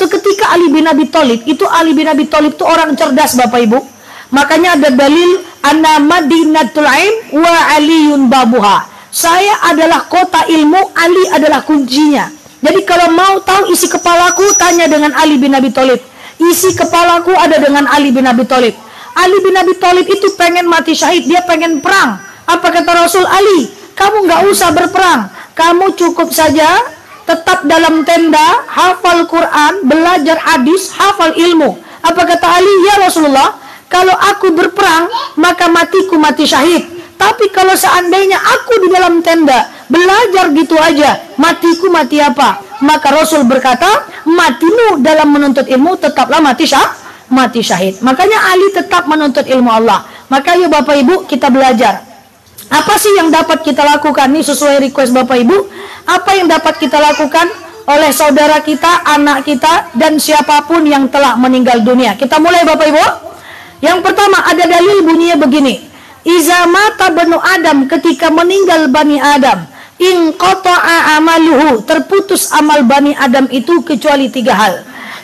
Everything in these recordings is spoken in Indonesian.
Suatu ketika Ali bin Abi Thalib, itu Ali bin Abi Thalib itu orang cerdas Bapak Ibu. Makanya ada dalil anna madinatul aim wa aliyun babuha. Saya adalah kota ilmu, Ali adalah kuncinya. Jadi kalau mau tahu isi kepalaku, tanya dengan Ali bin Abi Thalib. Isi kepalaku ada dengan Ali bin Abi Thalib. Ali bin Abi Thalib itu pengen mati syahid, dia pengen perang. Apa kata Rasul Ali? Kamu nggak usah berperang, kamu cukup saja tetap dalam tenda, hafal Quran, belajar hadis, hafal ilmu. Apa kata Ali? Ya Rasulullah, kalau aku berperang, maka matiku mati syahid. Tapi kalau seandainya aku di dalam tenda, belajar gitu aja, matiku mati apa? Maka Rasul berkata, matimu dalam menuntut ilmu tetaplah mati syah, mati syahid. Makanya Ali tetap menuntut ilmu Allah. Maka yuk Bapak Ibu kita belajar. Apa sih yang dapat kita lakukan? Ini sesuai request Bapak Ibu. Apa yang dapat kita lakukan oleh saudara kita, anak kita, dan siapa pun yang telah meninggal dunia? Kita mulai Bapak Ibu. Yang pertama ada dalil bunyinya begini. Iza mata benu Adam ketika meninggal Bani Adam. In qata'a amaluhu. Terputus amal Bani Adam itu kecuali tiga hal.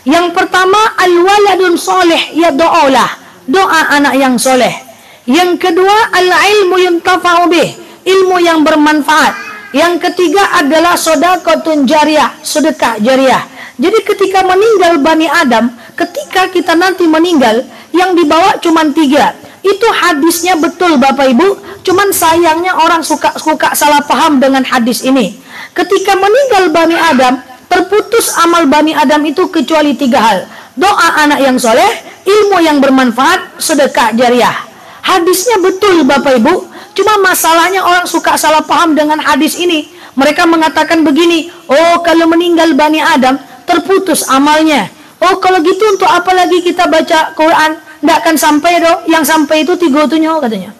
Yang pertama al-waladun soleh ya do'olah. Doa anak yang soleh. Yang kedua al-ilmu yuntafa'u bih, ilmu yang bermanfaat. Yang ketiga adalah sedekah jariah, sedekah jariah. Jadi ketika meninggal Bani Adam, ketika kita nanti meninggal, yang dibawa cuma tiga. Itu hadisnya betul Bapak Ibu, cuman sayangnya orang suka suka salah paham dengan hadis ini. Ketika meninggal Bani Adam, terputus amal Bani Adam itu kecuali tiga hal. Doa anak yang soleh, ilmu yang bermanfaat, sedekah jariah. Hadisnya betul Bapak Ibu, cuma masalahnya orang suka salah paham dengan hadis ini. Mereka mengatakan begini, oh kalau meninggal Bani Adam terputus amalnya. Oh kalau gitu untuk apa lagi kita baca Quran? Tidak akan sampai dong, yang sampai itu tiga tunyo katanya.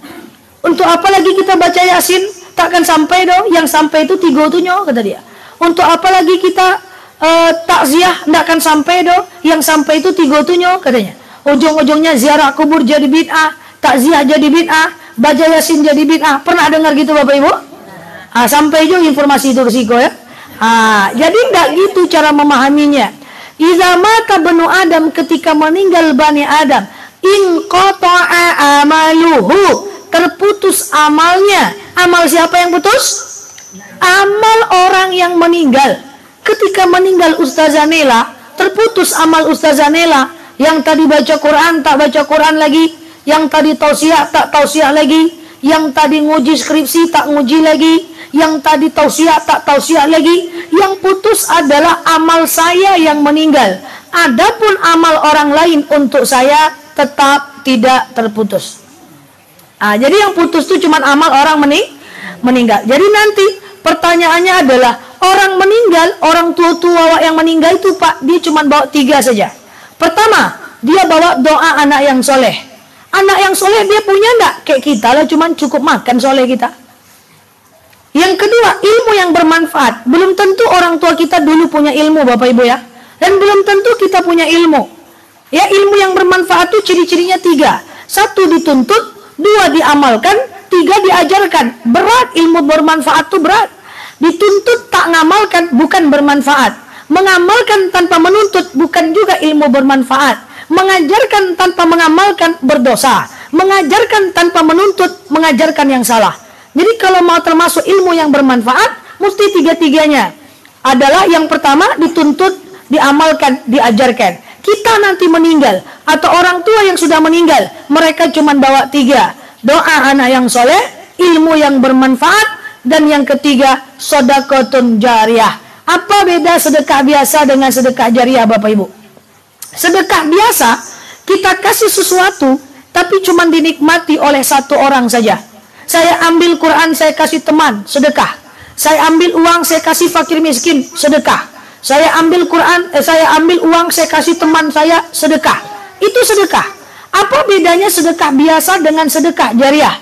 Untuk apa lagi kita baca Yasin? Tak akan sampai dong, yang sampai itu tiga tunyo kata dia. Untuk apa lagi kita uh, takziah? Tidak akan sampai dong, yang sampai itu tiga tunyo katanya. Ujung-ujungnya ziarah kubur jadi bid'ah takziah jadi bid'ah, baca yasin jadi bid'ah. Pernah dengar gitu Bapak Ibu? Ah, sampai juga informasi itu resiko ya. Ah, jadi enggak gitu cara memahaminya. Iza mata benu Adam ketika meninggal Bani Adam, in qata'a amaluhu, terputus amalnya. Amal siapa yang putus? Amal orang yang meninggal. Ketika meninggal Ustazah Nela, terputus amal Ustazah Nela. Yang tadi baca Quran, tak baca Quran lagi yang tadi tausiah tak tausiah lagi, yang tadi nguji skripsi tak nguji lagi, yang tadi tausiah tak tausiah lagi, yang putus adalah amal saya yang meninggal. Adapun amal orang lain untuk saya tetap tidak terputus. Ah, jadi yang putus itu cuma amal orang mening meninggal. Jadi nanti pertanyaannya adalah orang meninggal, orang tua-tua yang meninggal itu Pak, dia cuma bawa tiga saja. Pertama, dia bawa doa anak yang soleh. Anak yang soleh dia punya enggak? Kayak kita lah cuman cukup makan soleh kita. Yang kedua, ilmu yang bermanfaat. Belum tentu orang tua kita dulu punya ilmu Bapak Ibu ya. Dan belum tentu kita punya ilmu. Ya ilmu yang bermanfaat itu ciri-cirinya tiga. Satu dituntut, dua diamalkan, tiga diajarkan. Berat ilmu bermanfaat itu berat. Dituntut tak ngamalkan bukan bermanfaat. Mengamalkan tanpa menuntut bukan juga ilmu bermanfaat. Mengajarkan tanpa mengamalkan berdosa. Mengajarkan tanpa menuntut, mengajarkan yang salah. Jadi kalau mau termasuk ilmu yang bermanfaat, mesti tiga-tiganya. Adalah yang pertama dituntut, diamalkan, diajarkan. Kita nanti meninggal, atau orang tua yang sudah meninggal, mereka cuma bawa tiga. Doa anak yang soleh, ilmu yang bermanfaat, dan yang ketiga, sodakotun jariah. Apa beda sedekah biasa dengan sedekah jariah Bapak Ibu? Sedekah biasa, kita kasih sesuatu, tapi cuma dinikmati oleh satu orang saja. Saya ambil Quran, saya kasih teman, sedekah. Saya ambil uang, saya kasih fakir miskin, sedekah. Saya ambil Quran, eh, saya ambil uang, saya kasih teman saya, sedekah. Itu sedekah. Apa bedanya sedekah biasa dengan sedekah jariah?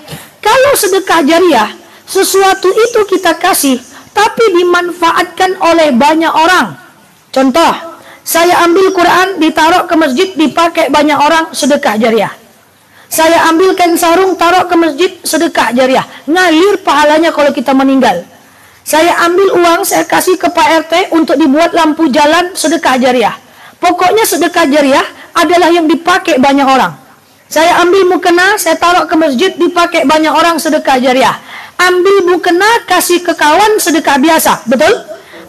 Kalau sedekah jariah, sesuatu itu kita kasih, tapi dimanfaatkan oleh banyak orang. Contoh, saya ambil Quran, ditaruh ke masjid, dipakai banyak orang, sedekah jariah. Saya ambilkan sarung, taruh ke masjid, sedekah jariah. Ngalir pahalanya kalau kita meninggal. Saya ambil uang, saya kasih ke Pak RT untuk dibuat lampu jalan, sedekah jariah. Pokoknya sedekah jariah adalah yang dipakai banyak orang. Saya ambil mukena, saya taruh ke masjid, dipakai banyak orang sedekah jariah. Ambil mukena, kasih ke kawan, sedekah biasa. Betul?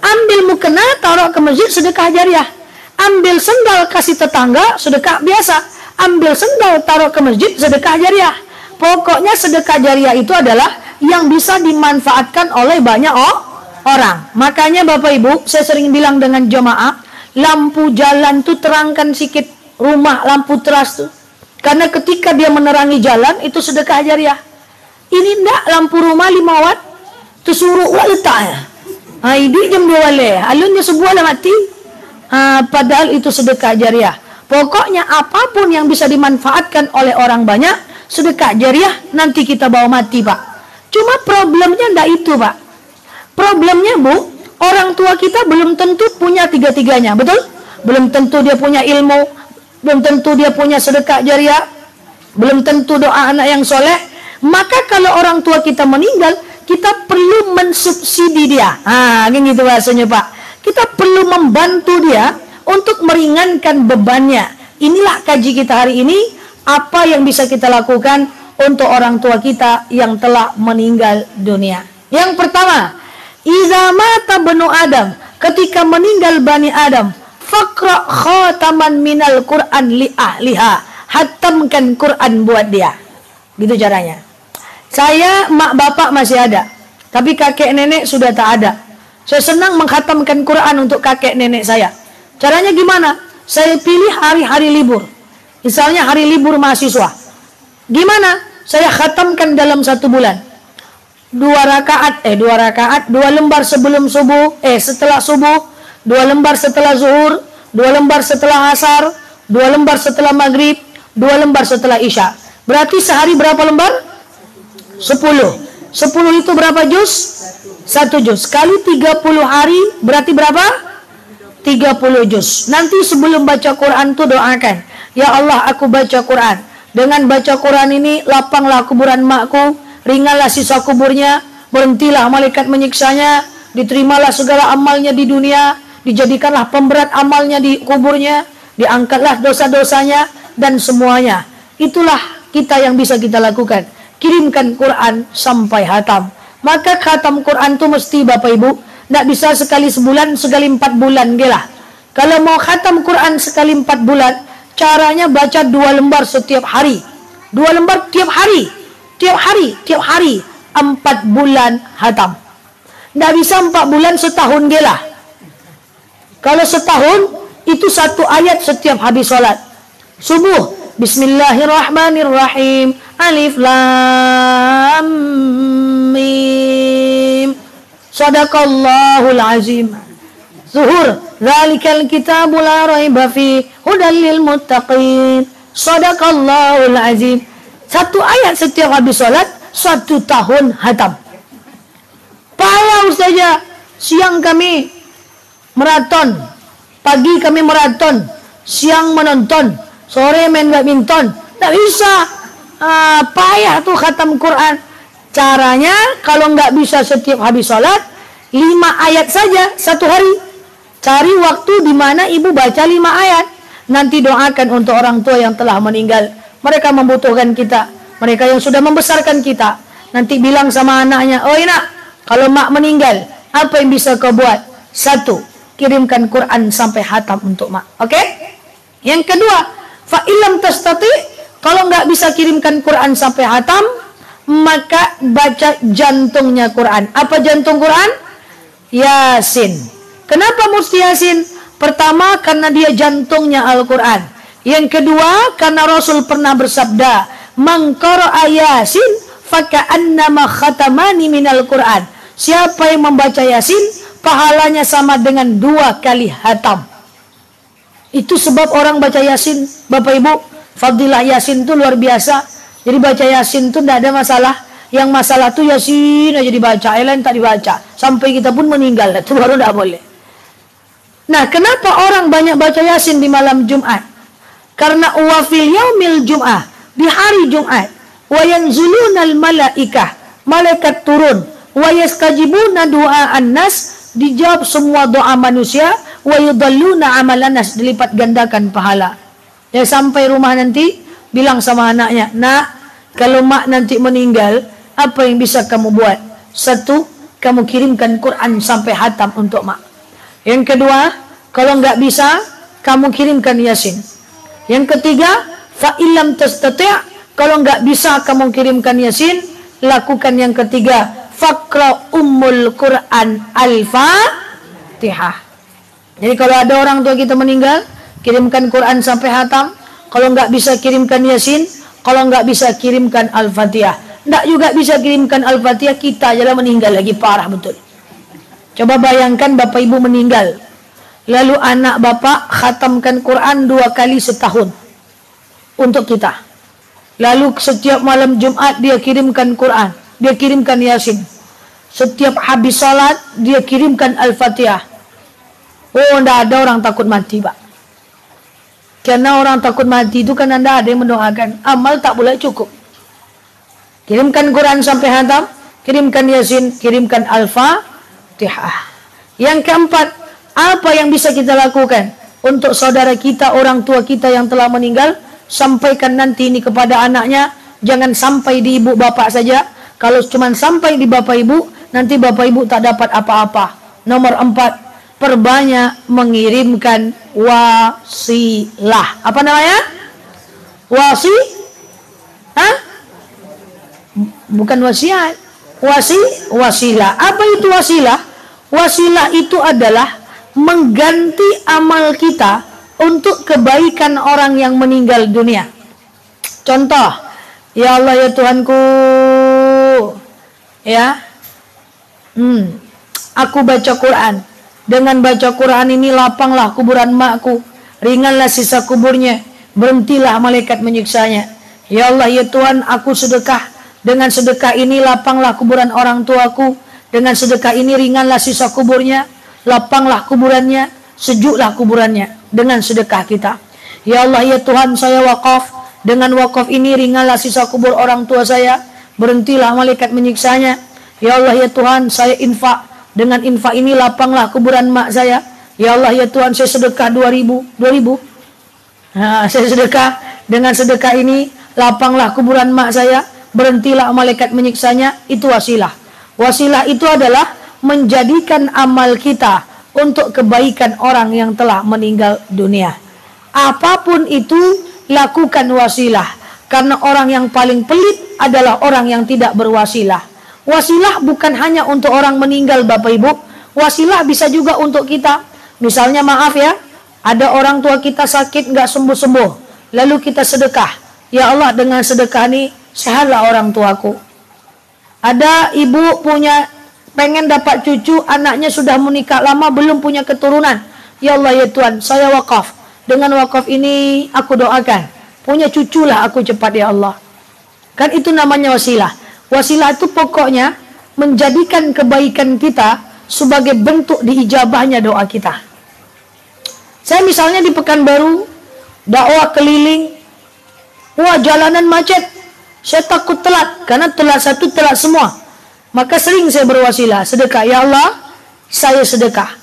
Ambil mukena, taruh ke masjid, sedekah jariah. Ambil sendal, kasih tetangga, sedekah biasa. Ambil sendal, taruh ke masjid, sedekah jariah. Pokoknya sedekah jariah itu adalah yang bisa dimanfaatkan oleh banyak orang. Makanya Bapak Ibu, saya sering bilang dengan jemaah, lampu jalan tuh terangkan sedikit rumah lampu teras tuh karena ketika dia menerangi jalan itu sedekah jariah. Ini ndak lampu rumah lima watt. Tersuruh wak letaknya. Ha, ini jam dua wale. Alunnya sebuah lah mati. Ha, padahal itu sedekah jariah. Pokoknya apa pun yang bisa dimanfaatkan oleh orang banyak, sedekah jariah nanti kita bawa mati pak. Cuma problemnya ndak itu pak. Problemnya bu, orang tua kita belum tentu punya tiga-tiganya, betul? Belum tentu dia punya ilmu, belum tentu dia punya sedekah jariah, belum tentu doa anak yang soleh. Maka kalau orang tua kita meninggal, kita perlu mensubsidi dia. Ah, gitu bahasanya Pak. Kita perlu membantu dia untuk meringankan bebannya. Inilah kaji kita hari ini. Apa yang bisa kita lakukan untuk orang tua kita yang telah meninggal dunia. Yang pertama, Iza mata benu Adam. Ketika meninggal Bani Adam, Fakra khataman minal Quran li ahliha. Hatamkan Quran buat dia. Gitu caranya. Saya, mak bapak masih ada. Tapi kakek nenek sudah tak ada. Saya senang menghatamkan Quran untuk kakek nenek saya. Caranya gimana? Saya pilih hari-hari libur. Misalnya hari libur mahasiswa. Gimana? Saya khatamkan dalam satu bulan. Dua rakaat, eh dua rakaat, dua lembar sebelum subuh, eh setelah subuh, dua lembar setelah zuhur, dua lembar setelah asar, dua lembar setelah maghrib, dua lembar setelah isya. Berarti sehari berapa lembar? Sepuluh. Sepuluh itu berapa juz? Satu juz. Kali tiga puluh hari berarti berapa? Tiga puluh juz. Nanti sebelum baca Quran tuh doakan. Ya Allah aku baca Quran. Dengan baca Quran ini lapanglah kuburan makku. Ringanlah sisa kuburnya. Berhentilah malaikat menyiksanya. Diterimalah segala amalnya di dunia dijadikanlah pemberat amalnya di kuburnya, diangkatlah dosa-dosanya dan semuanya. Itulah kita yang bisa kita lakukan. Kirimkan Quran sampai hatam. Maka khatam Quran itu mesti Bapak Ibu, tidak bisa sekali sebulan, sekali empat bulan gelah. Kalau mau khatam Quran sekali empat bulan, caranya baca dua lembar setiap hari. Dua lembar tiap hari. Tiap hari, tiap hari. Empat bulan hatam. Tidak bisa empat bulan setahun gelah. Kalau setahun itu satu ayat setiap habis sholat. Subuh. Bismillahirrahmanirrahim. Alif lam mim. Sadaqallahul azim. Zuhur. Zalikal kitabu la raiba fi hudan lil muttaqin. Sadaqallahul azim. Satu ayat setiap habis sholat, satu tahun hatam. Payah Ustazah, siang kami maraton. Pagi kami maraton, siang menonton, sore main badminton. Tak bisa. Ah, payah tuh khatam Quran. Caranya kalau nggak bisa setiap habis sholat, lima ayat saja satu hari. Cari waktu di mana ibu baca lima ayat. Nanti doakan untuk orang tua yang telah meninggal. Mereka membutuhkan kita. Mereka yang sudah membesarkan kita. Nanti bilang sama anaknya, oh nak, kalau mak meninggal, apa yang bisa kau buat? Satu, kirimkan Quran sampai hatam untuk mak. Oke? Okay? Yang kedua, fa ilam tastati kalau nggak bisa kirimkan Quran sampai hatam, maka baca jantungnya Quran. Apa jantung Quran? Yasin. Kenapa mesti Yasin? Pertama karena dia jantungnya Al-Quran. Yang kedua karena Rasul pernah bersabda, "Mangkara Yasin faka'annama khatamani minal Quran." Siapa yang membaca Yasin, pahalanya sama dengan dua kali hatam. Itu sebab orang baca Yasin, Bapak Ibu, fadilah Yasin itu luar biasa. Jadi baca Yasin itu tidak ada masalah. Yang masalah tuh Yasin aja dibaca, lain tak dibaca. Sampai kita pun meninggal, itu baru tidak boleh. Nah, kenapa orang banyak baca Yasin di malam Jumat? Karena wafil yaumil Jum'ah, di hari Jumat, wa yanzulunal malaikah, malaikat turun, wa yastajibuna du'a an-nas dijawab semua doa manusia wa amalanas dilipat gandakan pahala. Ya sampai rumah nanti bilang sama anaknya, "Nak, kalau mak nanti meninggal, apa yang bisa kamu buat?" Satu, kamu kirimkan Quran sampai hatam untuk mak. Yang kedua, kalau nggak bisa, kamu kirimkan Yasin. Yang ketiga, fa illam tastati' kalau nggak bisa kamu kirimkan Yasin, lakukan yang ketiga, fakra ummul Quran al-Fatihah. Jadi kalau ada orang tua kita meninggal, kirimkan Quran sampai hatam. Kalau nggak bisa kirimkan Yasin, kalau nggak bisa kirimkan Al-Fatihah. Nggak juga bisa kirimkan Al-Fatihah, kita adalah meninggal lagi parah betul. Coba bayangkan bapak ibu meninggal. Lalu anak bapak khatamkan Quran dua kali setahun. Untuk kita. Lalu setiap malam Jumat dia kirimkan Quran. Dia kirimkan Yasin. Setiap habis salat dia kirimkan Al-Fatihah Oh, tidak ada orang takut mati, Pak. Karena orang takut mati itu kan anda ada yang mendoakan. Amal tak boleh cukup. Kirimkan Quran sampai hantam. Kirimkan Yasin. Kirimkan Al-Fatihah. Yang keempat, apa yang bisa kita lakukan? Untuk saudara kita, orang tua kita yang telah meninggal. Sampaikan nanti ini kepada anaknya. Jangan sampai di ibu bapak saja. Kalau cuma sampai di bapak ibu, nanti bapak ibu tak dapat apa-apa. Nomor empat, perbanyak mengirimkan wasilah. Apa namanya? Wasi? Hah? Bukan wasiat. Wasi, wasilah. Apa itu wasilah? Wasilah itu adalah mengganti amal kita untuk kebaikan orang yang meninggal dunia. Contoh, ya Allah ya Tuhanku, ya, hmm, aku baca Quran, dengan baca Quran ini lapanglah kuburan makku. Ringanlah sisa kuburnya. Berhentilah malaikat menyiksanya. Ya Allah ya Tuhan aku sedekah. Dengan sedekah ini lapanglah kuburan orang tuaku. Dengan sedekah ini ringanlah sisa kuburnya. Lapanglah kuburannya. Sejuklah kuburannya. Dengan sedekah kita. Ya Allah ya Tuhan saya wakaf. Dengan wakaf ini ringanlah sisa kubur orang tua saya. Berhentilah malaikat menyiksanya. Ya Allah ya Tuhan saya infak dengan infak ini lapanglah kuburan mak saya. Ya Allah ya Tuhan saya sedekah 2000, 2000. Nah, saya sedekah dengan sedekah ini lapanglah kuburan mak saya. Berhentilah malaikat menyiksanya. Itu wasilah. Wasilah itu adalah menjadikan amal kita untuk kebaikan orang yang telah meninggal dunia. Apa pun itu lakukan wasilah. Karena orang yang paling pelit adalah orang yang tidak berwasilah. Wasilah bukan hanya untuk orang meninggal Bapak Ibu. Wasilah bisa juga untuk kita. Misalnya maaf ya, ada orang tua kita sakit nggak sembuh-sembuh. Lalu kita sedekah. Ya Allah dengan sedekah ini sehatlah orang tuaku. Ada ibu punya pengen dapat cucu, anaknya sudah menikah lama belum punya keturunan. Ya Allah ya Tuhan, saya wakaf. Dengan wakaf ini aku doakan. Punya cuculah aku cepat ya Allah. Kan itu namanya wasilah. Wasilah itu pokoknya menjadikan kebaikan kita sebagai bentuk diijabahnya doa kita. Saya misalnya di Pekanbaru, dakwah keliling, wah jalanan macet, saya takut telat, karena telat satu telat semua. Maka sering saya berwasilah, sedekah, ya Allah, saya sedekah.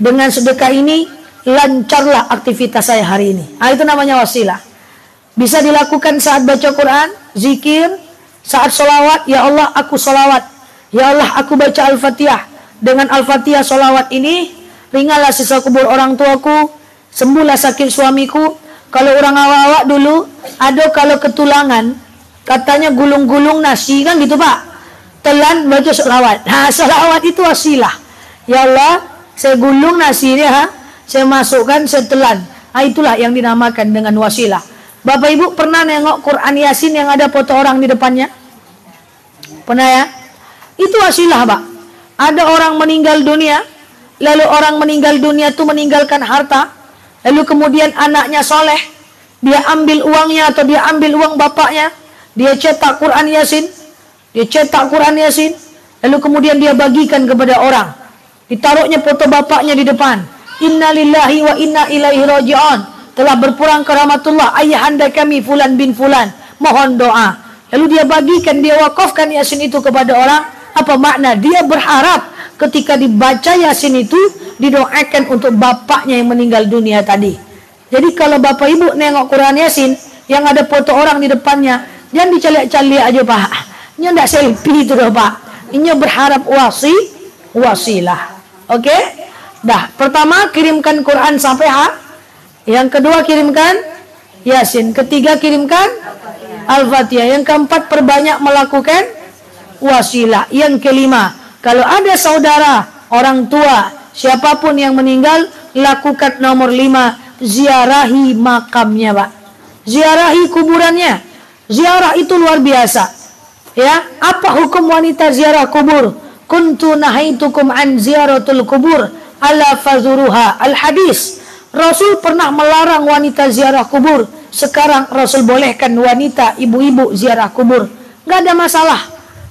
Dengan sedekah ini, lancarlah aktivitas saya hari ini. Nah, itu namanya wasilah. Bisa dilakukan saat baca Quran, zikir, saat solawat, ya Allah aku solawat. Ya Allah aku baca Al-Fatihah. Dengan Al-Fatihah solawat ini, ringanlah sisa kubur orang tuaku, sembuhlah sakit suamiku. Kalau orang awak-awak dulu, ada kalau ketulangan, katanya gulung-gulung nasi, kan gitu Pak. Telan baca solawat. Nah, solawat itu wasilah. Ya Allah, saya gulung nasi ini, ha? saya masukkan, saya telan. Nah, itulah yang dinamakan dengan wasilah. Bapak Ibu pernah nengok Quran Yasin yang ada foto orang di depannya? Pernah ya? Itu wasilah, Pak. Ada orang meninggal dunia, lalu orang meninggal dunia itu meninggalkan harta, lalu kemudian anaknya soleh, dia ambil uangnya atau dia ambil uang bapaknya, dia cetak Quran Yasin, dia cetak Quran Yasin, lalu kemudian dia bagikan kepada orang. Ditaruhnya foto bapaknya di depan. Inna lillahi wa inna ilaihi raji'un telah berpulang ke rahmatullah ayahanda kami fulan bin fulan mohon doa lalu dia bagikan dia wakafkan yasin itu kepada orang apa makna dia berharap ketika dibaca Yasin itu didoakan untuk bapaknya yang meninggal dunia tadi. Jadi kalau bapak ibu nengok Quran Yasin yang ada foto orang di depannya, jangan dicalik-calik aja pak. Ini tidak selfie itu doh pak. Ini berharap wasi, wasilah. Oke? Okay? Dah, pertama kirimkan Quran sampai ha. Yang kedua kirimkan Yasin. Ketiga kirimkan Al-Fatihah. Yang keempat perbanyak melakukan wasilah. Yang kelima, kalau ada saudara, orang tua, siapa pun yang meninggal, lakukan nomor lima, ziarahi makamnya, Pak. Ziarahi kuburannya. Ziarah itu luar biasa. Ya, apa hukum wanita ziarah kubur? Kuntu nahaitukum an ziaratul kubur ala fazuruha. Al hadis. Rasul pernah melarang wanita ziarah kubur. Sekarang Rasul bolehkan wanita ibu-ibu ziarah kubur. Gak ada masalah.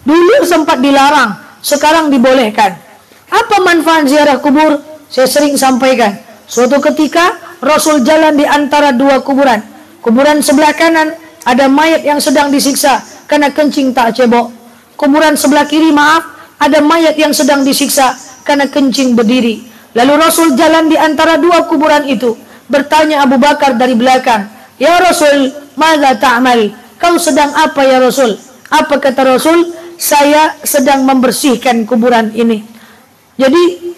Dulu sempat dilarang, sekarang dibolehkan. Apa manfaat ziarah kubur? Saya sering sampaikan. Suatu ketika Rasul jalan di antara dua kuburan. Kuburan sebelah kanan ada mayat yang sedang disiksa karena kencing tak cebok. Kuburan sebelah kiri maaf ada mayat yang sedang disiksa karena kencing berdiri. Lalu Rasul jalan di antara dua kuburan itu. Bertanya Abu Bakar dari belakang. Ya Rasul, mada ta'mal? Kau sedang apa ya Rasul? Apa kata Rasul? Saya sedang membersihkan kuburan ini. Jadi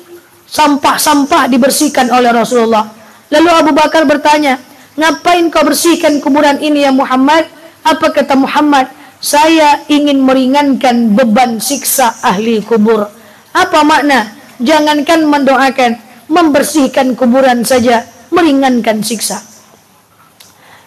sampah-sampah dibersihkan oleh Rasulullah. Lalu Abu Bakar bertanya, ngapain kau bersihkan kuburan ini ya Muhammad? Apa kata Muhammad? Saya ingin meringankan beban siksa ahli kubur. Apa makna? Jangankan mendoakan, membersihkan kuburan saja, meringankan siksa.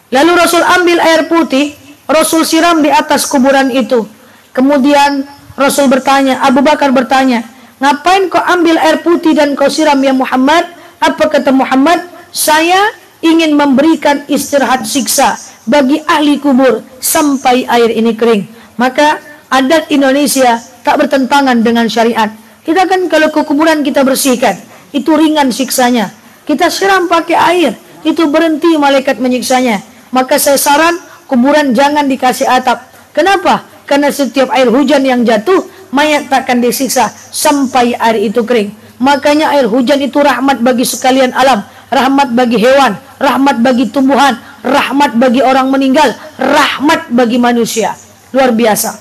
Lalu Rasul ambil air putih, Rasul siram di atas kuburan itu. Kemudian Rasul bertanya, Abu Bakar bertanya, ngapain kau ambil air putih dan kau siram ya Muhammad? Apa kata Muhammad? Saya ingin memberikan istirahat siksa bagi ahli kubur sampai air ini kering. Maka adat Indonesia tak bertentangan dengan syariat. Kita kan kalau ke kuburan kita bersihkan, itu ringan siksanya. Kita siram pakai air, itu berhenti malaikat menyiksanya. Maka saya saran kuburan jangan dikasih atap. Kenapa? Karena setiap air hujan yang jatuh, mayat takkan disiksa sampai air itu kering. Makanya air hujan itu rahmat bagi sekalian alam rahmat bagi hewan, rahmat bagi tumbuhan, rahmat bagi orang meninggal, rahmat bagi manusia. Luar biasa.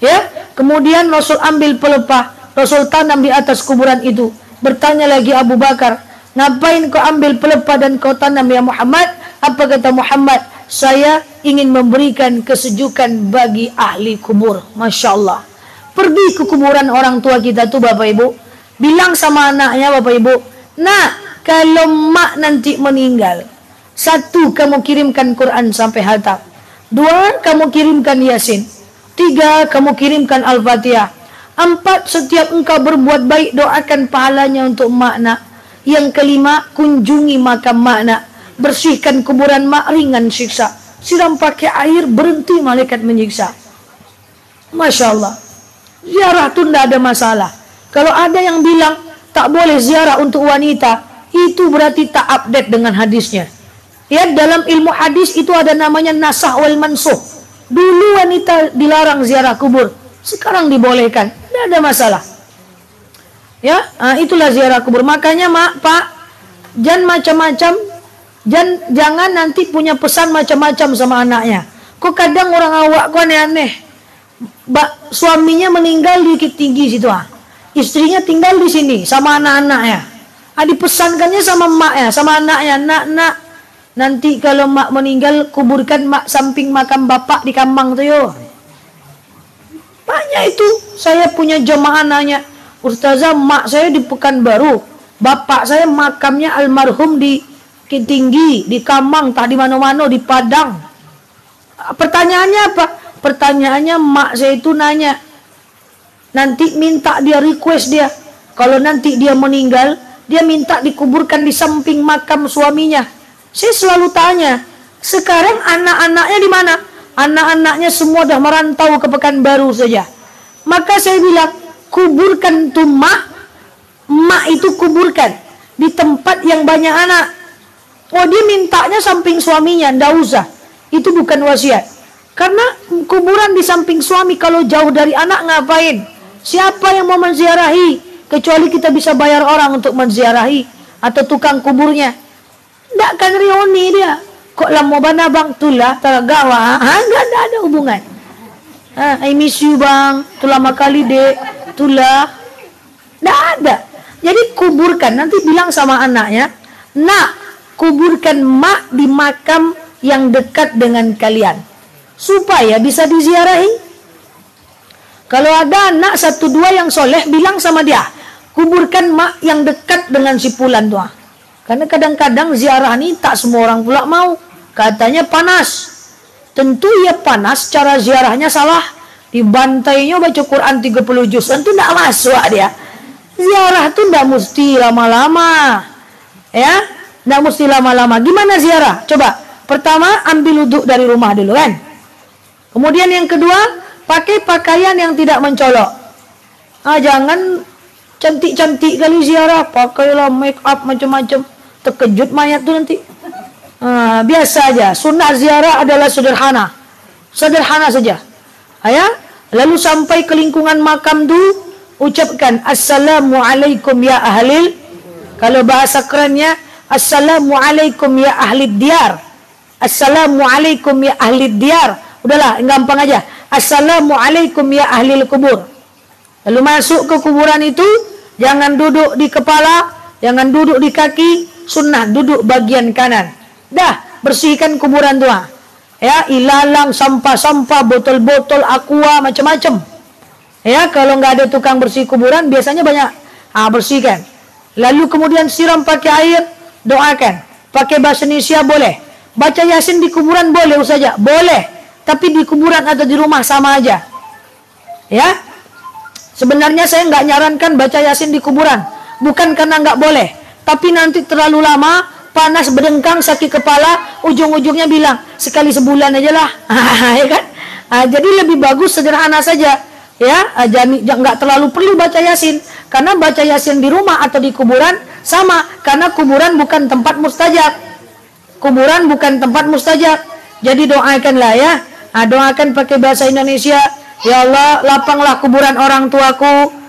Ya. Kemudian Rasul ambil pelepah, Rasul tanam di atas kuburan itu. Bertanya lagi Abu Bakar, ngapain kau ambil pelepah dan kau tanam ya Muhammad? Apa kata Muhammad? Saya ingin memberikan kesejukan bagi ahli kubur. Masya Allah. Pergi ke kuburan orang tua kita tuh Bapak Ibu. Bilang sama anaknya Bapak Ibu. Nah, kalau mak nanti meninggal, satu kamu kirimkan Quran sampai hatam. Dua kamu kirimkan Yasin. Tiga kamu kirimkan Al-Fatihah. Empat setiap engkau berbuat baik doakan pahalanya untuk makna. Yang kelima kunjungi makam makna. Bersihkan kuburan mak ringan siksa. Siram pakai air berhenti malaikat menyiksa. Masya Allah. Ziarah itu tidak ada masalah. Kalau ada yang bilang tak boleh ziarah untuk wanita, itu berarti tak update dengan hadisnya. Ya, dalam ilmu hadis itu ada namanya nasah wal mansuh. Dulu wanita dilarang ziarah kubur, sekarang dibolehkan. Tidak ada masalah. Ya, nah, itulah ziarah kubur. Makanya, Mak, Pak, jangan macam-macam, jangan, jangan nanti punya pesan macam-macam sama anaknya. Kok kadang orang awak kok aneh-aneh. Suaminya meninggal di Tinggi situ ah. Istrinya tinggal di sini sama anak-anaknya. Ah, dipesankannya sama ya, sama anaknya, nak, nak, nanti kalau mak meninggal kuburkan mak samping makam bapak di kambang tuh yo. Banyak itu. Saya punya jemaah nanya, Ustazah mak saya di Pekanbaru, bapak saya makamnya almarhum di Tinggi, di Kamang, tak di mana-mana, di Padang. Pertanyaannya apa? Pertanyaannya mak saya itu nanya, nanti minta dia request dia, kalau nanti dia meninggal, dia minta dikuburkan di samping makam suaminya. Saya selalu tanya, sekarang anak-anaknya di mana? Anak-anaknya semua dah merantau ke Pekanbaru saja. Maka saya bilang, kuburkan tuh mak, itu kuburkan di tempat yang banyak anak. Oh dia mintanya samping suaminya, ndak usah. Itu bukan wasiat. Karena kuburan di samping suami kalau jauh dari anak ngapain? Siapa yang mau menziarahi? Kecuali kita bisa bayar orang untuk menziarahi atau tukang kuburnya. Tidak kan rioni dia. Kok lama bana bang tulah tergawa. Ha, enggak ada, ada hubungan. Ha, I miss you bang. Tu lama kali dek. Tulah. Tidak ada. Jadi kuburkan. Nanti bilang sama anaknya. Nak, kuburkan mak di makam yang dekat dengan kalian. Supaya bisa diziarahi. Kalau ada anak satu dua yang soleh, bilang sama dia kuburkan mak yang dekat dengan si Pulan tua. Karena kadang-kadang ziarah ini tak semua orang pula mau. Katanya panas. Tentu ya panas, cara ziarahnya salah. Dibantainya baca Quran 30 juz. Tentu tidak masuk dia. Ziarah tuh tidak mesti lama-lama. Ya, tidak mesti lama-lama. Gimana ziarah? Coba. Pertama, ambil uduk dari rumah dulu kan. Kemudian yang kedua, pakai pakaian yang tidak mencolok. Ah, jangan cantik-cantik kali ziarah pakailah make up macam-macam terkejut mayat tu nanti ha, biasa aja. Sunnah ziarah adalah sederhana. Sederhana saja. Ya? Lalu sampai ke lingkungan makam tu ucapkan assalamualaikum ya ahli kalau bahasa kerennya assalamualaikum ya ahli diar assalamualaikum ya ahli diar udahlah gampang aja. Assalamualaikum ya ahli kubur. Lalu masuk ke kuburan itu Jangan duduk di kepala, jangan duduk di kaki, sunnah duduk bagian kanan. Dah, bersihkan kuburan tua. Ya, ilalang, sampah-sampah, botol-botol, aqua, macam-macam. Ya, kalau nggak ada tukang bersih kuburan, biasanya banyak. Ah, bersihkan. Lalu kemudian siram pakai air, doakan. Pakai bahasa Indonesia boleh. Baca Yasin di kuburan boleh saja, boleh. Tapi di kuburan atau di rumah sama aja. Ya, Sebenarnya saya nggak nyarankan baca yasin di kuburan, bukan karena nggak boleh, tapi nanti terlalu lama, panas berdengkang, sakit kepala, ujung-ujungnya bilang sekali sebulan aja lah, ya kan? Nah, jadi lebih bagus sederhana saja, ya, jadi nggak terlalu perlu baca yasin, karena baca yasin di rumah atau di kuburan sama, karena kuburan bukan tempat mustajab, kuburan bukan tempat mustajab, jadi doakanlah ya, nah, doakan pakai bahasa Indonesia. Ya Allah, lapanglah kuburan orang tuaku.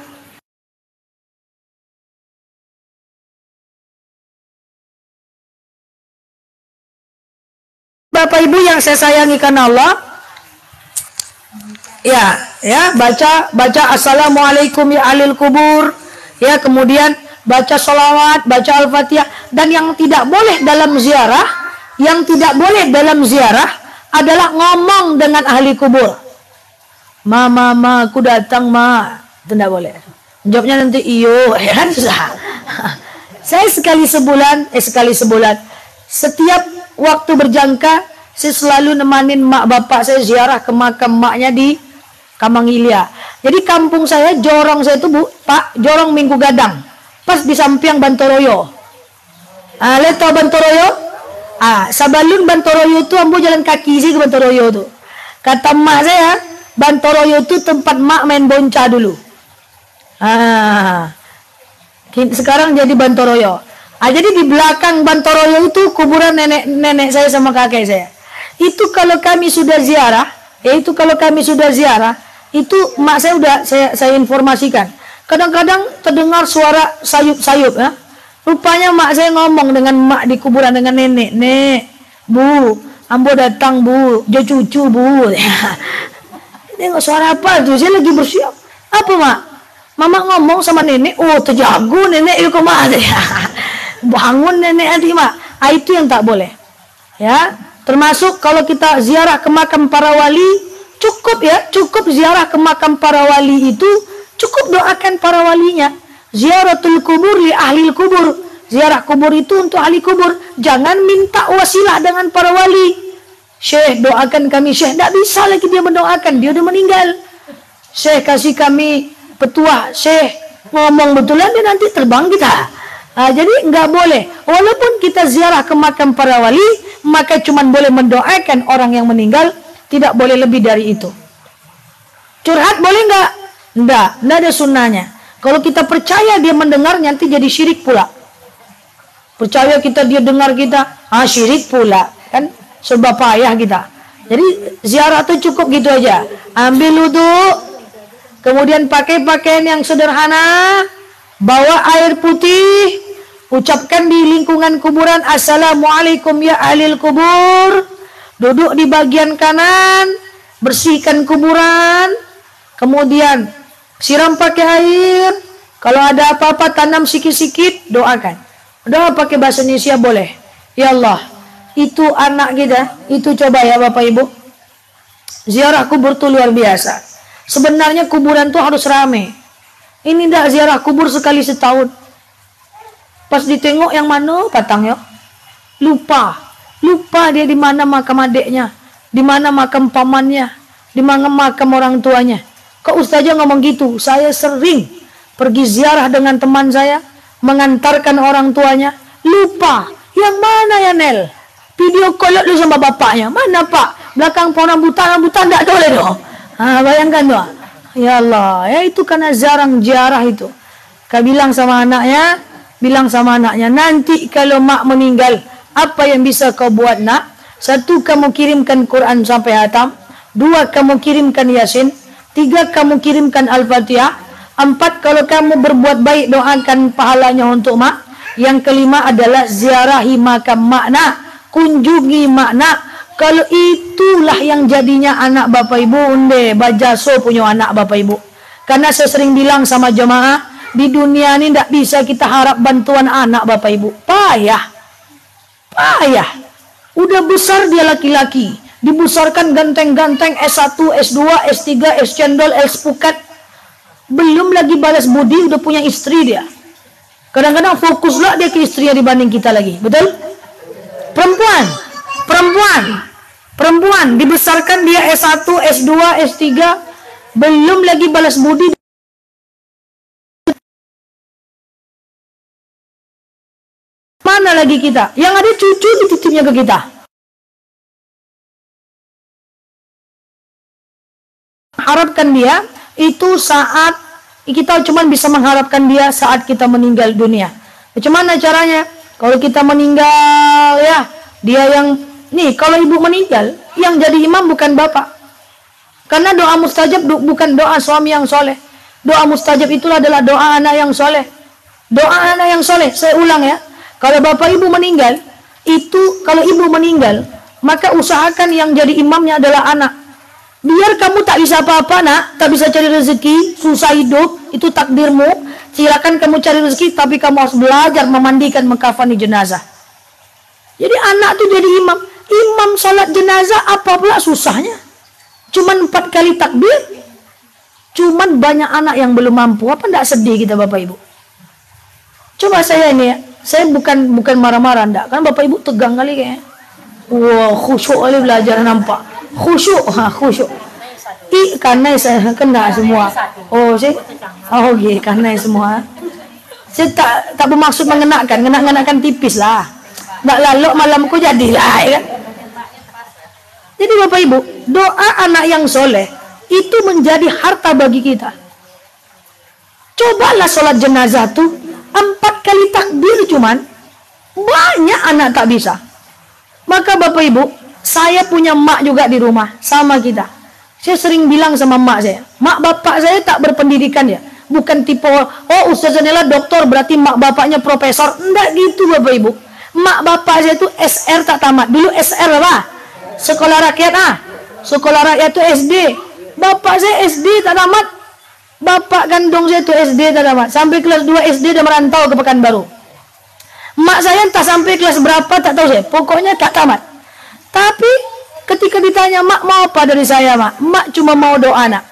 Bapak Ibu yang saya sayangi karena Allah, ya, ya, baca baca assalamualaikum ya alil kubur, ya, kemudian baca sholawat, baca al-fatihah, dan yang tidak boleh dalam ziarah, yang tidak boleh dalam ziarah adalah ngomong dengan ahli kubur. Ma, ma, ma, aku datang, ma. Itu tidak boleh. Jawabnya nanti iyo, susah. saya sekali sebulan, eh sekali sebulan, setiap waktu berjangka, saya selalu nemanin mak bapak saya ziarah ke makam maknya di Kamangilia. Jadi kampung saya, jorong saya itu bu, pak, jorong Minggu Gadang, pas di samping Bantoroyo. Ah, tau Bantoroyo? Ah, sabalun Bantoroyo itu ambo jalan kaki sih ke Bantoroyo tuh. Kata mak saya, Bantoroyo itu tempat mak main bonca dulu. Ah, sekarang jadi Bantoroyo. Ah, jadi di belakang Bantoroyo itu kuburan nenek-nenek saya sama kakek saya. Itu kalau kami sudah ziarah, ya itu kalau kami sudah ziarah, itu mak saya udah saya, saya informasikan. Kadang-kadang terdengar suara sayup-sayup ya. Rupanya mak saya ngomong dengan mak di kuburan dengan nenek, "Nek, Bu, ambo datang, Bu. Jo cucu, Bu." Tengok suara apa tuh? Saya lagi bersiap. Apa mak? Mama ngomong sama nenek, oh terjago nenek yuk mak. Bangun nenek nanti mak. Ah, itu yang tak boleh. Ya, termasuk kalau kita ziarah ke makam para wali, cukup ya, cukup ziarah ke makam para wali itu, cukup doakan para walinya. Ziaratul kubur li ahli kubur. Ziarah kubur itu untuk ahli kubur. Jangan minta wasilah dengan para wali. Syekh doakan kami Syekh tak bisa lagi dia mendoakan dia udah meninggal Syekh kasih kami petua Syekh ngomong betulan dia nanti terbang kita nah, jadi nggak boleh. Walaupun kita ziarah ke makam para wali maka cuma boleh mendoakan orang yang meninggal tidak boleh lebih dari itu. Curhat boleh nggak? Nggak nggak ada sunnahnya. Kalau kita percaya dia mendengar nanti jadi syirik pula. Percaya kita dia dengar kita ah syirik pula kan? Sebab payah kita. Jadi ziarah itu cukup gitu aja. Ambil wudhu, kemudian pakai pakaian yang sederhana, bawa air putih, ucapkan di lingkungan kuburan Assalamualaikum ya alil kubur. Duduk di bagian kanan, bersihkan kuburan, kemudian siram pakai air. Kalau ada apa-apa tanam sikit-sikit, doakan. Doa pakai bahasa Indonesia boleh. Ya Allah, itu anak kita, itu coba ya Bapak Ibu. Ziarah kubur itu luar biasa. Sebenarnya kuburan tuh harus rame. Ini tidak ziarah kubur sekali setahun. Pas ditengok yang mana patang. Lupa. Lupa dia di mana makam adiknya. Di mana makam pamannya. Di mana makam orang tuanya. Kok ustazah ngomong gitu? Saya sering pergi ziarah dengan teman saya. Mengantarkan orang tuanya. Lupa. Yang mana ya Nel? Video call lu sama bapaknya. Mana pak? Belakang pohon rambutan. Rambutan tak boleh dong. Ha, bayangkan tuh. Ya Allah, ya itu karena jarang jarah itu. Kau bilang sama anaknya, bilang sama anaknya, nanti kalau mak meninggal, apa yang bisa kau buat nak? Satu, kamu kirimkan Quran sampai hatam. Dua, kamu kirimkan Yasin. Tiga, kamu kirimkan Al-Fatihah. Empat, kalau kamu berbuat baik, doakan pahalanya untuk mak. Yang kelima adalah ziarahi makam makna. Kunjungi makna kalau itulah yang jadinya anak Bapak Ibu unde bajaso punya anak Bapak Ibu. Karena saya sering bilang sama jemaah, di dunia ini tidak bisa kita harap bantuan anak Bapak Ibu. Payah. Payah. Udah besar dia laki-laki. Dibesarkan ganteng-ganteng S1, S2, S3, S cendol, S pukat. Belum lagi balas budi udah punya istri dia. Kadang-kadang fokuslah dia ke istrinya dibanding kita lagi. Betul? Perempuan. Perempuan Perempuan dibesarkan dia S1, S2, S3, belum lagi balas budi Mana lagi kita? Yang ada cucu dititipnya ke kita. Harapkan dia itu saat kita cuma bisa mengharapkan dia saat kita meninggal dunia. Bagaimana caranya? Kalau kita meninggal ya, dia yang Nih, kalau ibu meninggal, yang jadi imam bukan bapak. Karena doa mustajab bukan doa suami yang soleh. Doa mustajab itulah adalah doa anak yang soleh. Doa anak yang soleh, saya ulang ya. Kalau bapak ibu meninggal, itu kalau ibu meninggal, maka usahakan yang jadi imamnya adalah anak. Biar kamu tak bisa apa-apa nak, tak bisa cari rezeki, susah hidup, itu takdirmu. Silakan kamu cari rezeki, tapi kamu harus belajar memandikan mengkafani jenazah. Jadi anak tuh jadi imam. Imam sholat jenazah apa pula susahnya? Cuman empat kali takbir. Cuman banyak anak yang belum mampu. Apa enggak sedih kita Bapak Ibu? Coba saya ini ya. Saya bukan bukan marah-marah enggak. Kan Bapak Ibu tegang kali kayaknya. Wah, khusyuk kali belajar nampak. Khusyuk, ha, khusyuk. I karena saya kena semua. Oh, sih. Oh, okay, karena semua. Saya tak tak bermaksud mengenakan, ngenak-ngenakan tipis lah. Nak lalu malamku jadilah, ya kan? Jadi Bapak Ibu, doa anak yang soleh itu menjadi harta bagi kita. Cobalah sholat jenazah tuh empat kali takbir cuman banyak anak tak bisa. Maka Bapak Ibu, saya punya mak juga di rumah sama kita. Saya sering bilang sama mak saya, mak bapak saya tak berpendidikan ya. Bukan tipe, oh Ustaz Zanela dokter berarti mak bapaknya profesor. Enggak gitu Bapak Ibu. Mak bapak saya itu SR tak tamat. Dulu SR apa? Sekolah rakyat ah. Sekolah rakyat itu SD. Bapak saya SD tak tamat. Bapak kandung saya itu SD tak tamat. Sampai kelas 2 SD dia merantau ke Pekanbaru. Mak saya entah sampai kelas berapa tak tahu saya. Pokoknya tak tamat. Tapi ketika ditanya mak mau apa dari saya mak? Mak cuma mau doa nak.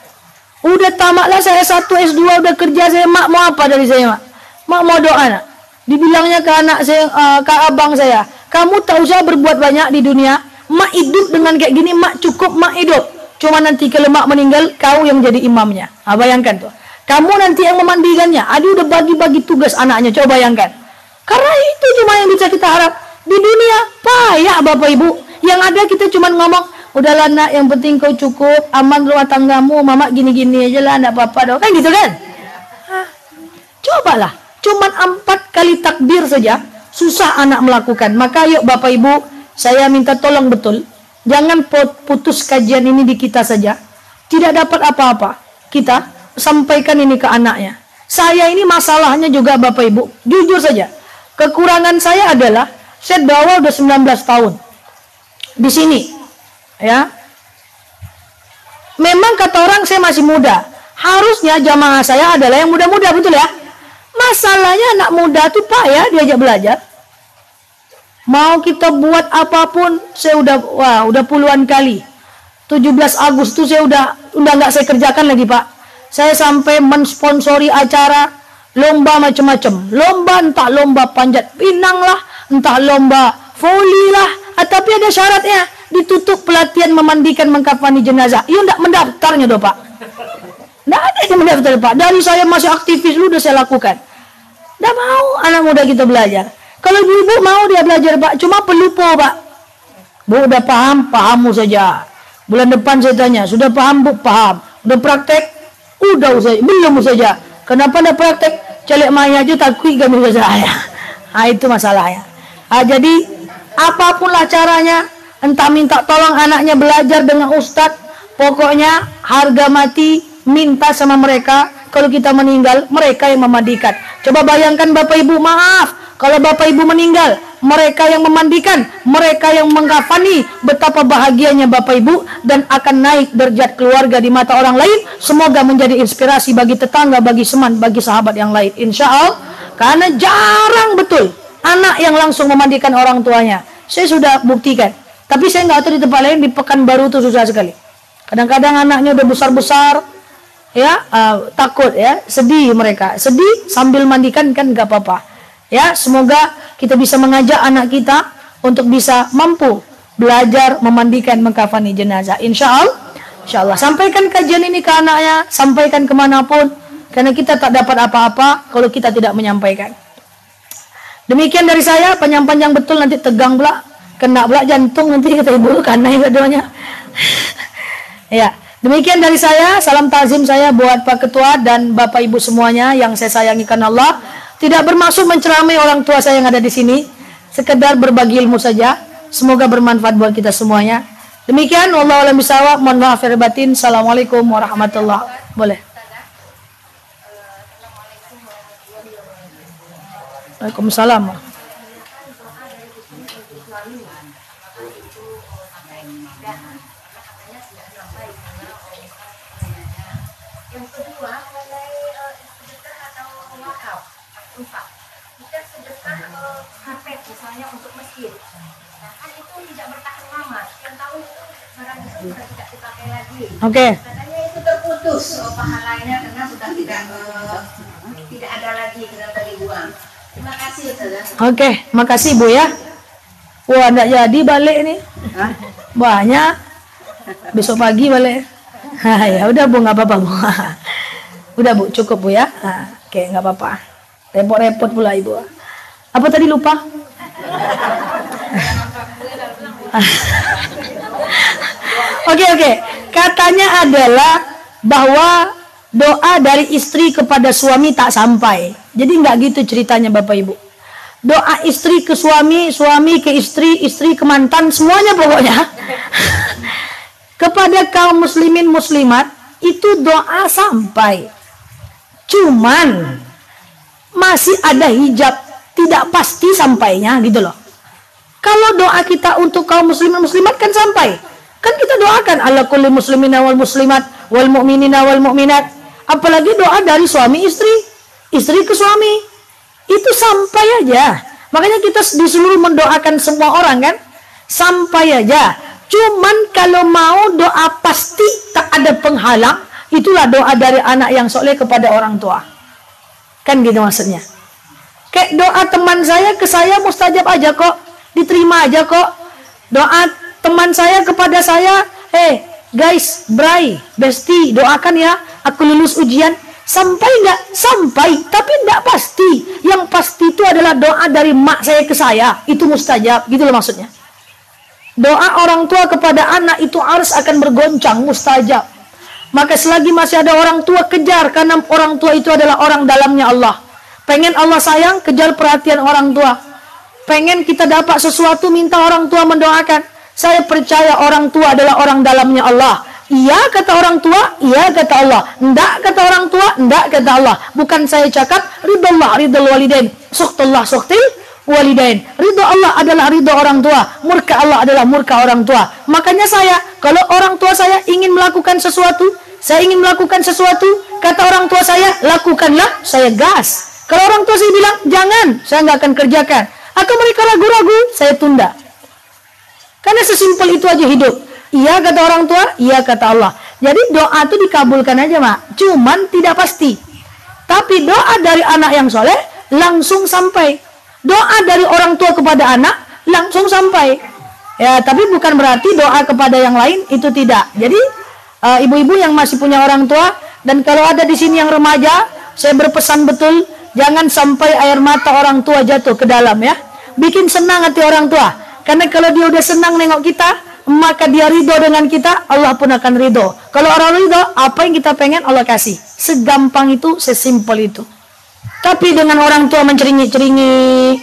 Udah tamatlah saya satu S2 udah kerja saya mak mau apa dari saya mak? Mak mau doa nak. Dibilangnya ke anak saya, uh, ke abang saya, kamu tak usah berbuat banyak di dunia, mak hidup dengan kayak gini mak cukup mak hidup. Cuma nanti kalau mak meninggal kau yang jadi imamnya. Ha, bayangkan tuh. Kamu nanti yang memandikannya. Aduh udah bagi-bagi tugas anaknya. Coba bayangkan. Karena itu cuma yang bisa kita harap. Di dunia payah bapak ibu. Yang ada kita cuma ngomong udahlah nak yang penting kau cukup aman rumah tanggamu mama gini-gini aja lah enggak apa-apa kan gitu kan? Hah, cobalah. Cuman empat kali takbir saja susah anak melakukan. Maka yuk bapak ibu saya minta tolong betul, jangan putus kajian ini di kita saja. Tidak dapat apa-apa. Kita sampaikan ini ke anaknya. Saya ini masalahnya juga Bapak Ibu, jujur saja. Kekurangan saya adalah saya dakwah udah 19 tahun. Di sini. Ya. Memang kata orang saya masih muda. Harusnya jamaah saya adalah yang muda-muda, betul ya? Masalahnya anak muda tuh Pak ya diajak belajar. Mau kita buat apa pun, saya udah wah, udah puluhan kali. 17 Agustus saya udah udah nggak saya kerjakan lagi, Pak. Saya sampai mensponsori acara lomba macam-macam. Lomba entah lomba panjat pinang lah, entah lomba voli lah, ah, tapi ada syaratnya. Ditutup pelatihan memandikan mengkafani jenazah. Iya enggak mendaftarnya doh, Pak. Enggak ada yang mendaftar, Pak. Dari saya masih aktivis lu udah saya lakukan. Enggak mau anak muda kita belajar. Kalau ibu-ibu mau dia belajar, Pak. Cuma pelupo, Pak. Bu udah paham? Pahamu saja. Bulan depan saya tanya, sudah paham, Bu? Paham. Udah praktek? Udah usah, belum saja. Kenapa udah praktek? Celek maya aja takut kami saya. Nah, itu masalahnya. Nah, jadi apa pun lah caranya, entah minta tolong anaknya belajar dengan ustadz, pokoknya harga mati minta sama mereka kalau kita meninggal mereka yang memandikan. Coba bayangkan Bapak Ibu maaf kalau Bapak Ibu meninggal, mereka yang memandikan, mereka yang mengkafani, betapa bahagianya Bapak Ibu dan akan naik derajat keluarga di mata orang lain. Semoga menjadi inspirasi bagi tetangga, bagi seman, bagi sahabat yang lain. Insya Allah, karena jarang betul anak yang langsung memandikan orang tuanya. Saya sudah buktikan. Tapi saya nggak tahu di tempat lain di Pekanbaru itu susah sekali. Kadang-kadang anaknya udah besar-besar, ya uh, takut ya, sedih mereka. Sedih sambil mandikan kan nggak apa-apa. Ya, semoga kita bisa mengajak anak kita untuk bisa mampu belajar memandikan mengkafani jenazah. Insya Allah, insya Allah. Sampaikan kajian ini ke anaknya, sampaikan ke mana pun, karena kita tak dapat apa-apa kalau kita tidak menyampaikan. Demikian dari saya, panjang-panjang betul nanti tegang pula, kena pula jantung nanti kita ibu karena itu doanya. ya, demikian dari saya. Salam tazim saya buat Pak Ketua dan Bapak Ibu semuanya yang saya sayangi karena Allah. Tidak bermaksud menceramai orang tua saya yang ada di sini. Sekedar berbagi ilmu saja. Semoga bermanfaat buat kita semuanya. Demikian Allah alam bisawab. Mohon maaf ya batin. Assalamualaikum warahmatullahi Boleh. Waalaikumsalam. Oke. Okay. Katanya itu terputus oh, pahalanya karena sudah tidak uh, tidak ada lagi kenapa dibuang. Terima kasih Oke, okay, makasih Bu ya. Wah, enggak jadi balik nih. Hah? Banyak. Besok pagi balik. ya udah Bu, nggak apa-apa Bu. udah Bu, cukup Bu ya. Oke, okay, nggak apa-apa. Repot-repot pula Ibu. Apa tadi lupa? Oke oke, katanya adalah bahwa doa dari istri kepada suami tak sampai. Jadi nggak gitu ceritanya Bapak Ibu. Doa istri ke suami, suami ke istri, istri ke mantan, semuanya pokoknya. kepada kaum muslimin muslimat itu doa sampai. Cuman masih ada hijab tidak pasti sampainya gitu loh. Kalau doa kita untuk kaum muslimin muslimat kan sampai. Kan kita doakan ala kulli muslimin wal muslimat wal mu'minin wal mu'minat. Apalagi doa dari suami istri, istri ke suami. Itu sampai aja. Makanya kita di seluruh mendoakan semua orang kan? Sampai aja. Cuman kalau mau doa pasti tak ada penghalang, itulah doa dari anak yang soleh kepada orang tua. Kan gitu maksudnya. Kayak doa teman saya ke saya mustajab aja kok. Diterima aja kok. Doa teman saya kepada saya, "Eh, guys, Bray, Besti, doakan ya aku lulus ujian." Sampai nggak? Sampai, tapi nggak pasti. Yang pasti itu adalah doa dari mak saya ke saya, itu mustajab, gitu loh maksudnya. Doa orang tua kepada anak itu harus akan bergoncang, mustajab. Maka selagi masih ada orang tua kejar karena orang tua itu adalah orang dalamnya Allah. Pengen Allah sayang, kejar perhatian orang tua. Pengen kita dapat sesuatu, minta orang tua mendoakan. Saya percaya orang tua adalah orang dalamnya Allah. Iya kata orang tua, iya kata Allah. Ndak kata orang tua, ndak kata Allah. Bukan saya cakap ridho Allah, ridho walidain. Suktullah, suktil walidain. Ridho Allah adalah ridho orang tua. Murka Allah adalah murka orang tua. Makanya saya, kalau orang tua saya ingin melakukan sesuatu, saya ingin melakukan sesuatu, kata orang tua saya, lakukanlah, saya gas. Kalau orang tua saya bilang, jangan, saya nggak akan kerjakan. Atau mereka ragu-ragu, saya tunda. Karena sesimpel itu aja hidup. Iya kata orang tua, iya kata Allah. Jadi doa itu dikabulkan aja mak. Cuman tidak pasti. Tapi doa dari anak yang soleh langsung sampai. Doa dari orang tua kepada anak langsung sampai. Ya, tapi bukan berarti doa kepada yang lain itu tidak. Jadi eh, ibu-ibu uh, yang masih punya orang tua dan kalau ada di sini yang remaja, saya berpesan betul jangan sampai air mata orang tua jatuh ke dalam ya. Bikin senang hati orang tua. Karena kalau dia udah senang nengok kita, maka dia ridho dengan kita, Allah pun akan ridho. Kalau orang ridho, apa yang kita pengen Allah kasih. Segampang itu, sesimpel itu. Tapi dengan orang tua menceringi-ceringi,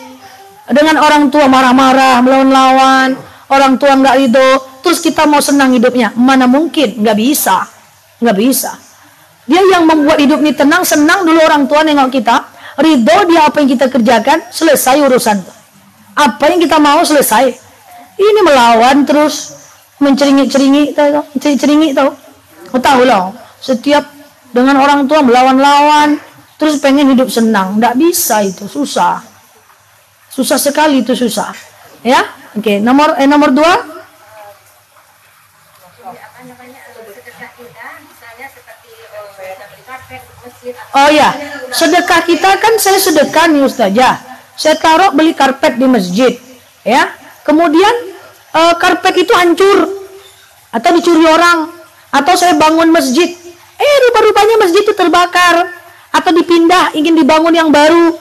dengan orang tua marah-marah, melawan-lawan, orang tua nggak ridho, terus kita mau senang hidupnya, mana mungkin? Nggak bisa, nggak bisa. Dia yang membuat hidup ini tenang, senang dulu orang tua nengok kita, ridho dia apa yang kita kerjakan, selesai urusan. Apa yang kita mau selesai. Ini melawan terus. Menceringi-ceringi tahu ceringi tahu? Oh, tahu lah. Setiap dengan orang tua melawan-lawan terus pengen hidup senang. Tidak bisa itu susah. Susah sekali itu susah. Ya? Oke okay. nomor eh, nomor dua? Oh ya, sedekah kita kan saya sedekah nih Ustazah. Saya taruh beli karpet di masjid, ya. Kemudian uh, karpet itu hancur atau dicuri orang atau saya bangun masjid, eh rupa-rupanya masjid itu terbakar atau dipindah ingin dibangun yang baru.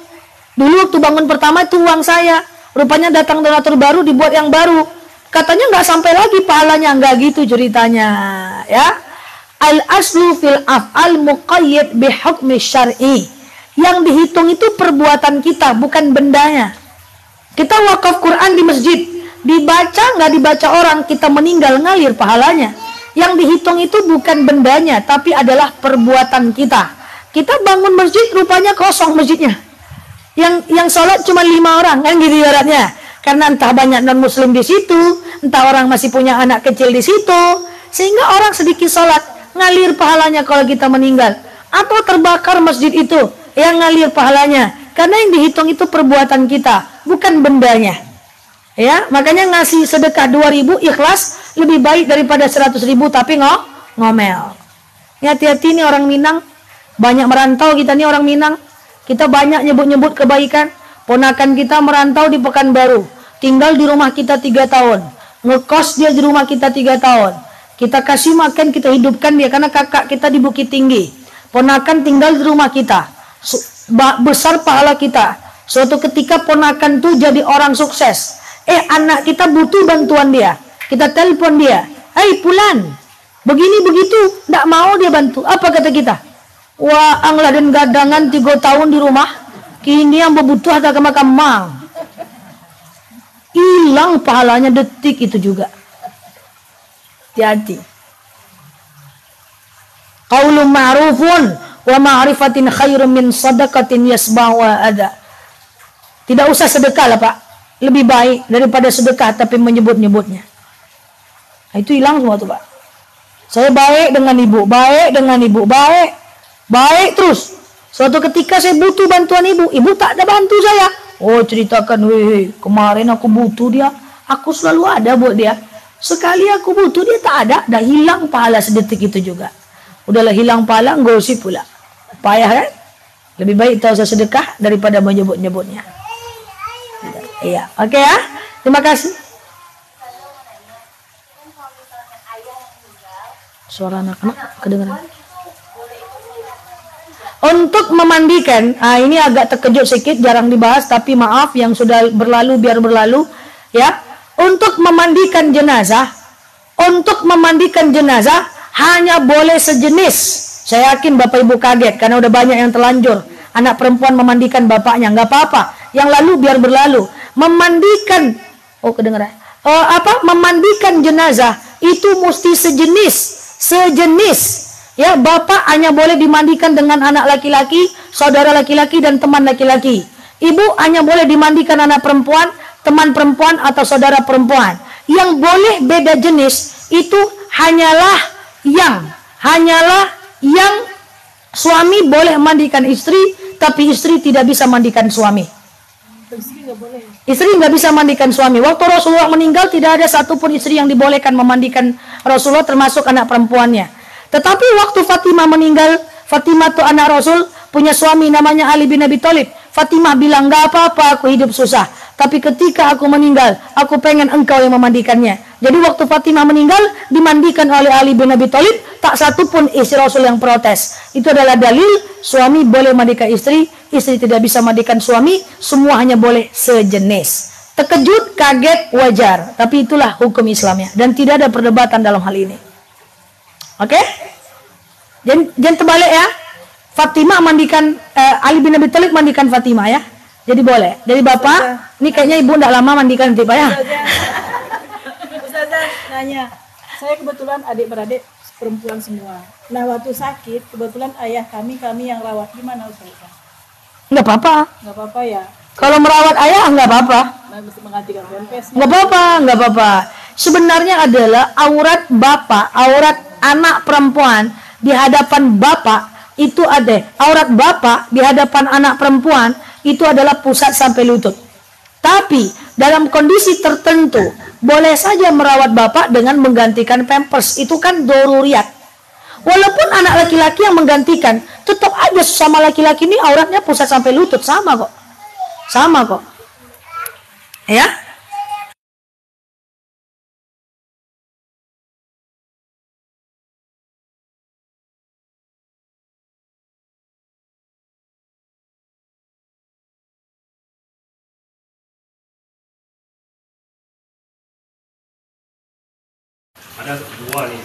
Dulu waktu bangun pertama itu uang saya, rupanya datang donatur baru dibuat yang baru. Katanya nggak sampai lagi pahalanya, nggak gitu ceritanya, ya. Al aslu fil af'al muqayyid bi hukmi syar'i. Yang dihitung itu perbuatan kita, bukan bendanya. Kita wakaf Quran di masjid, dibaca nggak dibaca orang kita meninggal ngalir pahalanya. Yang dihitung itu bukan bendanya tapi adalah perbuatan kita. Kita bangun masjid rupanya kosong masjidnya. Yang yang sholat cuma lima orang kan gitu ibaratnya. Karena entah banyak non muslim di situ entah orang masih punya anak kecil di situ. Sehingga orang sedikit sholat ngalir pahalanya kalau kita meninggal. Atau terbakar masjid itu yang ngalir pahalanya karena yang dihitung itu perbuatan kita bukan bendanya Ya, makanya ngasih sedekah 2000 ikhlas lebih baik daripada 100 ribu tapi ngo ngomel. Hati-hati nih orang Minang. Banyak merantau kita nih orang Minang. Kita banyak nyebut-nyebut kebaikan. Ponakan kita merantau di Pekanbaru. Tinggal di rumah kita tiga tahun. Ngekos dia di rumah kita tiga tahun. Kita kasih makan, kita hidupkan dia. Karena kakak kita di Bukit Tinggi. Ponakan tinggal di rumah kita. Besar pahala kita. Suatu ketika ponakan tuh jadi orang sukses Eh anak kita butuh bantuan dia. Kita telepon dia. Hai Pulan, begini begitu, tidak mau dia bantu. Apa kata kita? Wah, anglah dan gadangan tiga tahun di rumah. Kini yang berbutuh ada kemakam Hilang pahalanya detik itu juga. Hati-hati. Qaulun ma'rufun wa ma'rifatin khairun min sadaqatin yasbahu ada. Tidak usah sedekah lah Pak lebih baik daripada sedekah tapi menyebut-nyebutnya. Nah, itu hilang semua tuh Pak. Saya baik dengan ibu, baik dengan ibu, baik, baik terus. Suatu ketika saya butuh bantuan ibu, ibu tak ada bantu saya. Oh ceritakan, weh kemarin aku butuh dia, aku selalu ada buat dia. Sekali aku butuh dia tak ada, dah hilang pahala sedetik itu juga. Udahlah hilang pahala, gosip pula. Payah kan? Lebih baik tahu saya sedekah daripada menyebut-nyebutnya. Iya, oke okay, ya. Terima kasih. Suara anak-anak kedengaran. Untuk memandikan, ah ini agak terkejut sedikit, jarang dibahas, tapi maaf yang sudah berlalu biar berlalu, ya. Untuk memandikan jenazah, untuk memandikan jenazah hanya boleh sejenis. Saya yakin Bapak Ibu kaget karena udah banyak yang terlanjur. Anak perempuan memandikan bapaknya, nggak apa-apa. Yang lalu biar berlalu memandikan oh kedengaran oh, apa memandikan jenazah itu mesti sejenis sejenis. Ya, bapak hanya boleh dimandikan dengan anak laki-laki, saudara laki-laki dan teman laki-laki. Ibu hanya boleh dimandikan anak perempuan, teman perempuan atau saudara perempuan. Yang boleh beda jenis itu hanyalah yang hanyalah yang suami boleh mandikan istri, tapi istri tidak bisa mandikan suami. Istri nggak bisa mandikan suami. Waktu Rasulullah meninggal tidak ada satupun istri yang dibolehkan memandikan Rasulullah termasuk anak perempuannya. Tetapi waktu Fatimah meninggal, Fatimah itu anak Rasul, punya suami namanya Ali bin Abi Thalib. Fatimah bilang, gak apa-apa aku hidup susah. Tapi ketika aku meninggal, aku pengen engkau yang memandikannya. Jadi waktu Fatimah meninggal, dimandikan oleh Ali bin Abi Thalib, tak satu pun istri Rasul yang protes. Itu adalah dalil, suami boleh mandikan istri, istri tidak bisa mandikan suami, semua hanya boleh sejenis. Terkejut, kaget, wajar. Tapi itulah hukum Islamnya. Dan tidak ada perdebatan dalam hal ini. Oke? Okay? Jangan, terbalik ya. Fatimah mandikan eh, Ali bin Abi Thalib mandikan Fatimah ya. Jadi boleh. Jadi Bapak, ini kayaknya Ibu tidak lama mandikan tiba ya. Ustazah nanya, saya kebetulan adik-beradik perempuan semua. Nah waktu sakit, kebetulan ayah kami kami yang rawat gimana Ustazah? Enggak apa-apa. Enggak apa-apa ya. Kalau merawat ayah enggak apa-apa. Nah. Enggak apa-apa, enggak apa-apa. Sebenarnya adalah aurat bapak, aurat anak perempuan di hadapan bapak itu ada aurat bapak di hadapan anak perempuan itu adalah pusat sampai lutut. Tapi dalam kondisi tertentu boleh saja merawat bapak dengan menggantikan pampers. Itu kan doruriat. Walaupun anak laki-laki yang menggantikan, tetap aja sama laki-laki ini auratnya pusat sampai lutut sama kok. Sama kok. Ya? ada dua nih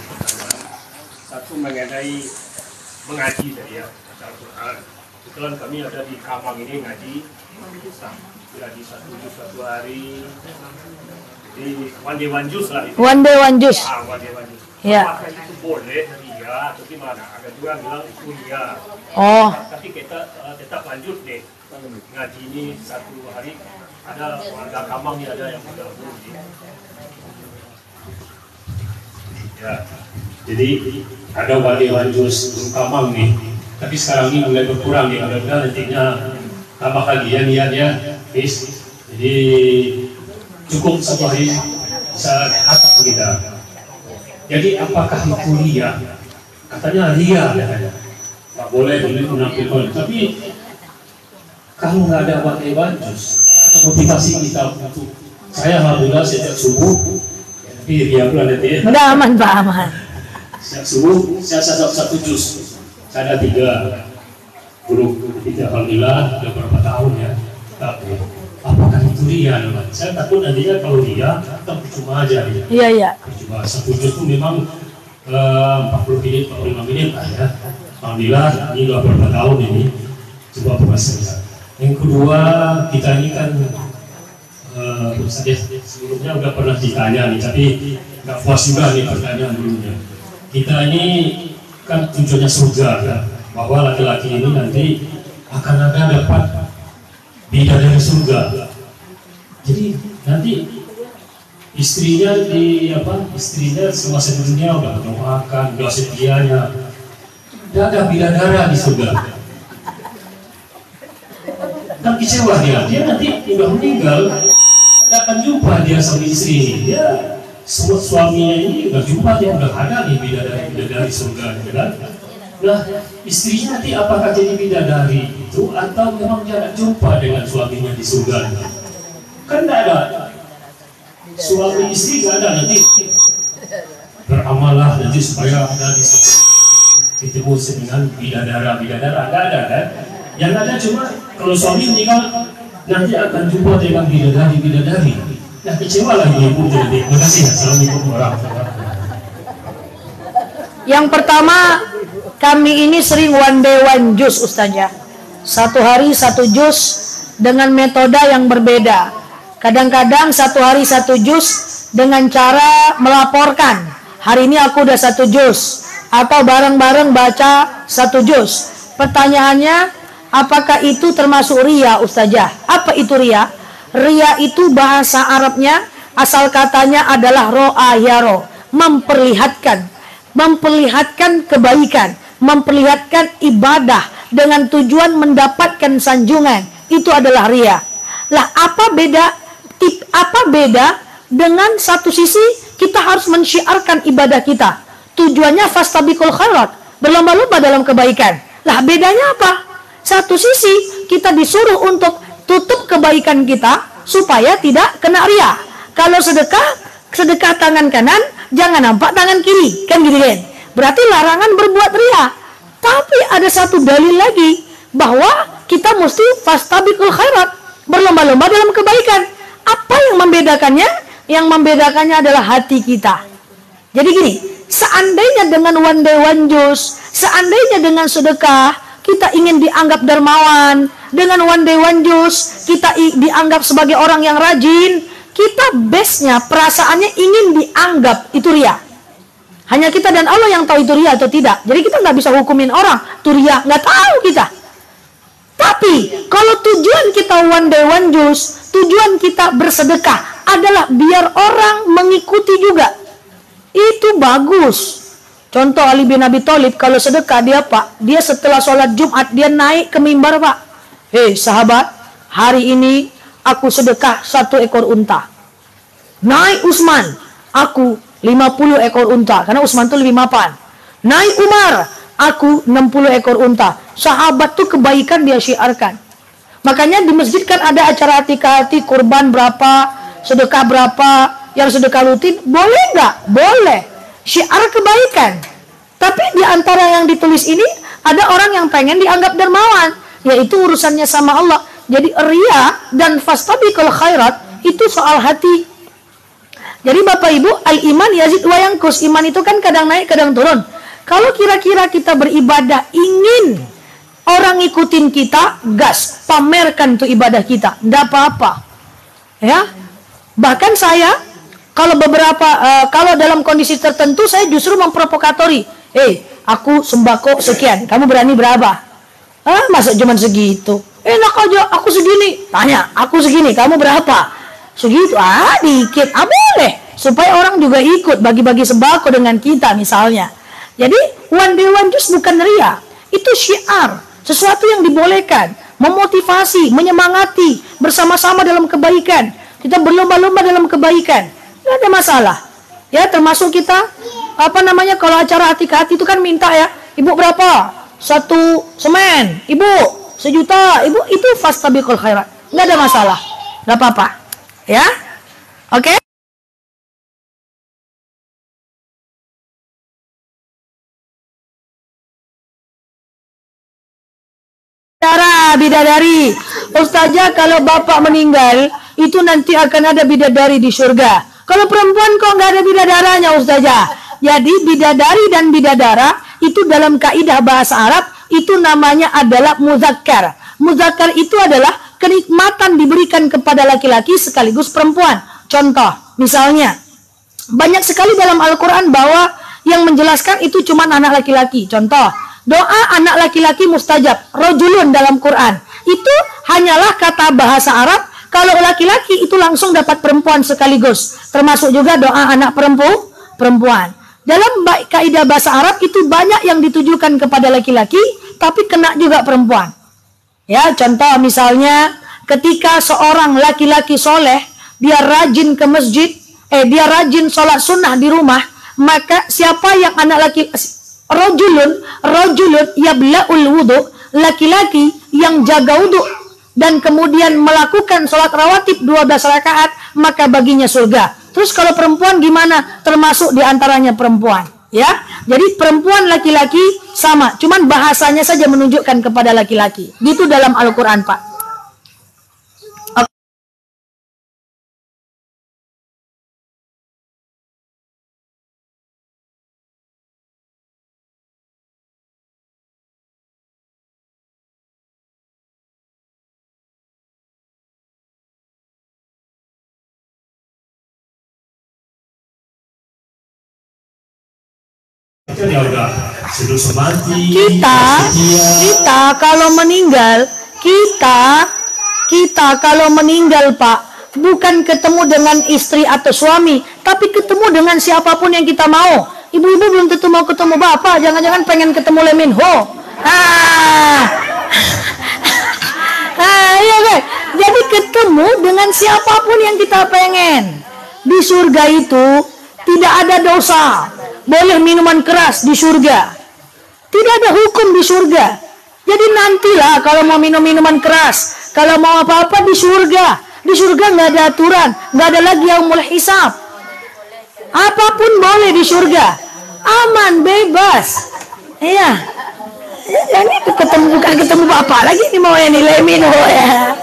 satu mengenai mengaji tadi ya baca Al-Quran kebetulan kami ada di Kamang ini ngaji. Ngaji satu juz satu hari. Di one day one juz lah. Itu One day one juice. ah one day one juz Ya. apakah itu boleh iya atau gimana? Ada juga bilang itu iya Oh, tapi kita uh, tetap lanjut deh. Ngaji ini satu hari. Ada warga Kamang nih ada yang sudah belum Ya, jadi ada wali wanjus Kamang nih. Tapi sekarang ini mulai berkurang nih. Mudah-mudahan nantinya tambah lagi ya niatnya, bis. Jadi cukup satu hari saat hatam kita. Jadi apakah itu ria? Katanya ria katanya. Tak boleh boleh menampilkan. Tapi kalau nggak ada wali wanjus, atau motivasi kita untuk saya alhamdulillah sejak subuh tapi dia pula nanti ya. udah aman Pak aman. Setiap subuh saya satu satu jus. Saya ada tiga guru tiga alhamdulillah sudah berapa tahun ya. Tapi apakah itu dia teman? Saya takut nantinya kalau dia tetap cuma aja dia. Iya iya. Cuma satu jus itu memang eh, 40 menit, 45 menit lah ya. Alhamdulillah ini sudah berapa tahun ini coba puasa. Yang kedua kita ini kan ya, sebelumnya udah pernah ditanya nih, tapi nggak puas juga nih pertanyaan dulunya. Kita ini kan tujuannya surga ya, bahwa laki-laki ini nanti akan ada dapat bidadari surga. Jadi nanti istrinya di apa? Istrinya semasa dunia udah mendoakan, udah setianya. Tidak ada bidadara di surga kan kecewa dia dia nanti udah meninggal tidak akan jumpa dia sama istri dia semua suaminya ini udah jumpa dia udah ada nih bidadari bidadari surga kan? Nah istrinya nanti apakah jadi bidadari itu atau memang tidak jumpa dengan suaminya di surga kan tidak ada. Suami istri tidak ada nanti. Beramalah nanti supaya ada di ketemu dengan bidadara bidadara. Tidak ada kan? Yang ada cuma kalau suami meninggal nanti akan jumpa dengan bidadari bidadari. Nah kecewa lagi ibu jadi. Terima kasih. Assalamualaikum warahmatullahi Yang pertama kami ini sering one day one jus Ustazah. Satu hari satu jus dengan metode yang berbeda. Kadang-kadang satu hari satu jus dengan cara melaporkan hari ini aku udah satu juz atau bareng-bareng baca satu juz. Pertanyaannya, apakah itu termasuk ria Ustazah? Apa itu ria? Ria itu bahasa Arabnya asal katanya adalah ro'a yaro, memperlihatkan, memperlihatkan kebaikan, memperlihatkan ibadah dengan tujuan mendapatkan sanjungan. Itu adalah ria. Lah apa beda tip apa beda dengan satu sisi kita harus mensyiarkan ibadah kita. Tujuannya fastabiqul khairat, berlomba-lomba dalam kebaikan. Lah bedanya apa? Satu sisi kita disuruh untuk tutup kebaikan kita supaya tidak kena ria. Kalau sedekah, sedekah tangan kanan, jangan nampak tangan kiri, kan gitu kan? Berarti larangan berbuat ria. Tapi ada satu dalil lagi bahwa kita mesti fastabiqul khairat, berlomba-lomba dalam kebaikan. Apa yang membedakannya? Yang membedakannya adalah hati kita. Jadi gini, seandainya dengan one day one juice, seandainya dengan sedekah, kita ingin dianggap dermawan, dengan one day one juice, kita dianggap sebagai orang yang rajin, kita base-nya, perasaannya ingin dianggap itu ria. Hanya kita dan Allah yang tahu itu ria atau tidak. Jadi kita nggak bisa hukumin orang, itu ria, nggak tahu kita. Tapi kalau tujuan kita one day one juice, tujuan kita bersedekah adalah biar orang mengikuti juga. Itu bagus. Contoh Ali bin Abi Thalib kalau sedekah dia Pak, dia setelah sholat Jumat dia naik ke mimbar Pak. Hei sahabat, hari ini aku sedekah satu ekor unta. Naik Usman, aku 50 ekor unta karena Usman itu lebih mapan. Naik Umar, aku 60 ekor unta. Sahabat tuh kebaikan dia syiarkan. Makanya di masjid kan ada acara hati-hati kurban berapa, sedekah berapa, yang sedekah rutin, boleh nggak? Boleh. Syiar kebaikan. Tapi di antara yang ditulis ini ada orang yang pengen dianggap dermawan, yaitu urusannya sama Allah. Jadi ria dan fastabiqul khairat itu soal hati. Jadi Bapak Ibu, al-iman yazid wa yangkus. Iman itu kan kadang naik, kadang turun. Kalau kira-kira kita beribadah ingin orang ikutin kita, gas, pamerkan tuh ibadah kita. Tidak apa-apa. Ya. Bahkan saya kalau beberapa uh, kalau dalam kondisi tertentu saya justru memprovokatori. Eh, aku sembako sekian. Kamu berani berapa? Ah, masa cuma segitu? Enak aja, aku segini. Tanya, aku segini, kamu berapa? Segitu, ah dikit. Ah boleh. Supaya orang juga ikut bagi-bagi sembako dengan kita misalnya. Jadi one day one juice bukan ria, itu syiar, sesuatu yang dibolehkan, memotivasi, menyemangati, bersama-sama dalam kebaikan. Kita berlomba-lomba dalam kebaikan, tidak ada masalah. Ya termasuk kita apa namanya kalau acara hati-hati itu kan minta ya, ibu berapa? Satu semen, ibu sejuta, ibu itu fastabiqul khairat, nggak ada masalah, nggak apa-apa, ya, oke? Okay? Cara bidadari. Ustazah kalau bapak meninggal itu nanti akan ada bidadari di surga. Kalau perempuan kok nggak ada bidadaranya Ustazah? Jadi bidadari dan bidadara itu dalam kaidah bahasa Arab itu namanya adalah muzakkar. Muzakkar itu adalah kenikmatan diberikan kepada laki-laki sekaligus perempuan. Contoh, misalnya banyak sekali dalam Al-Quran bahwa yang menjelaskan itu cuma anak laki-laki. Contoh, Doa anak laki-laki mustajab, rojulun dalam Quran. Itu hanyalah kata bahasa Arab. Kalau laki-laki itu langsung dapat perempuan sekaligus. Termasuk juga doa anak perempuan. perempuan. Dalam kaidah bahasa Arab itu banyak yang ditujukan kepada laki-laki, tapi kena juga perempuan. Ya, contoh misalnya ketika seorang laki-laki soleh, dia rajin ke masjid, eh dia rajin sholat sunnah di rumah, maka siapa yang anak laki rojulun rojulun yabla'ul wudu laki-laki yang jaga wudu dan kemudian melakukan sholat rawatib 12 rakaat maka baginya surga. Terus kalau perempuan gimana? Termasuk di antaranya perempuan ya? Jadi perempuan laki-laki sama cuman bahasanya saja menunjukkan kepada laki-laki. Gitu dalam Al-Quran Pak kan ya udah sudah semati. Kita kita kalau meninggal kita kita kalau meninggal pak bukan ketemu dengan istri atau suami tapi ketemu dengan siapa pun yang kita mau. Ibu-ibu belum tentu mau ketemu bapak jangan-jangan pengen ketemu Leminho ah. Ah iya kan jadi ketemu dengan siapa pun yang kita pengen. Di surga itu tidak ada dosa boleh minuman keras di surga tidak ada hukum di surga. Jadi nantilah kalau mau minum minuman keras, kalau mau apa-apa di surga. Di surga nggak ada aturan, nggak ada lagi yang mulai hisap. Apa pun boleh di surga, aman, bebas. Iya. Ya, ini tuh ketemu bukan ketemu bapak lagi nih mau yang nilai minum ya.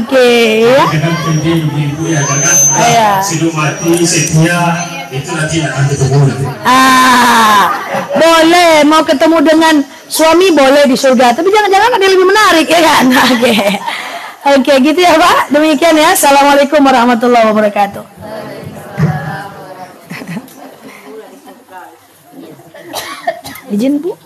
Oke ya. Ibu ya kadang Iya. setia Ah, boleh mau ketemu dengan suami boleh di surga, tapi jangan-jangan ada yang lebih menarik ya kan? Oke, okay. oke okay, gitu ya Pak. Demikian ya. Assalamualaikum warahmatullahi wabarakatuh. Izin Bu.